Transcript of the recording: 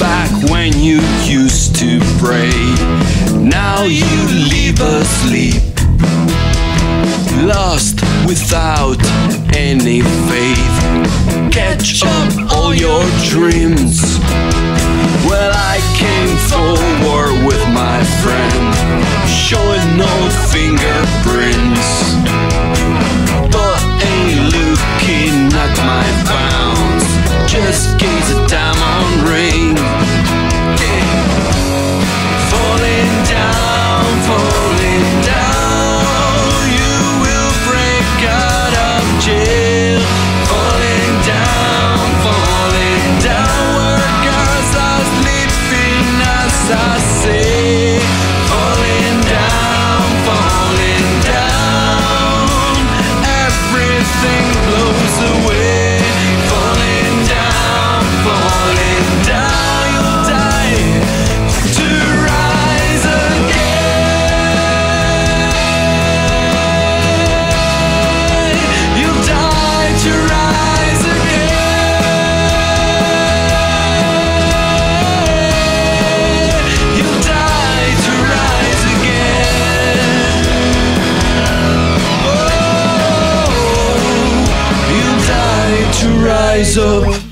back when you used to pray. Now you leave asleep, lost without any faith. Catch up all your dreams. inside rise up.